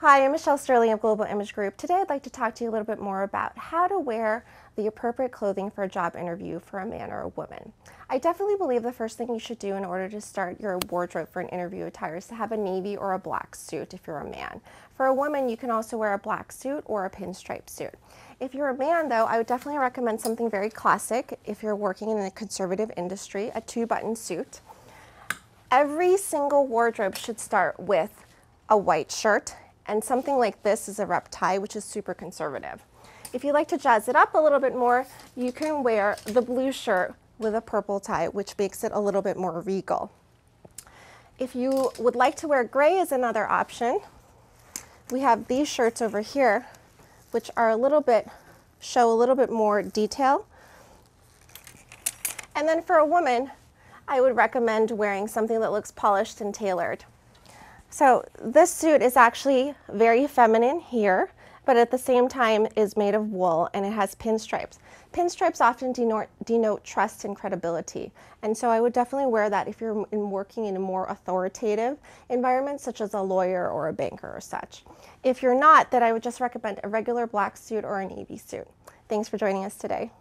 Hi, I'm Michelle Sterling of Global Image Group. Today I'd like to talk to you a little bit more about how to wear the appropriate clothing for a job interview for a man or a woman. I definitely believe the first thing you should do in order to start your wardrobe for an interview attire is to have a navy or a black suit if you're a man. For a woman, you can also wear a black suit or a pinstripe suit. If you're a man though, I would definitely recommend something very classic if you're working in a conservative industry, a two-button suit. Every single wardrobe should start with a white shirt and something like this is a rep tie, which is super conservative. If you like to jazz it up a little bit more, you can wear the blue shirt with a purple tie, which makes it a little bit more regal. If you would like to wear gray as another option, we have these shirts over here, which are a little bit, show a little bit more detail. And then for a woman, I would recommend wearing something that looks polished and tailored. So this suit is actually very feminine here, but at the same time is made of wool and it has pinstripes. Pinstripes often denote, denote trust and credibility. And so I would definitely wear that if you're in working in a more authoritative environment, such as a lawyer or a banker or such. If you're not, then I would just recommend a regular black suit or a navy suit. Thanks for joining us today.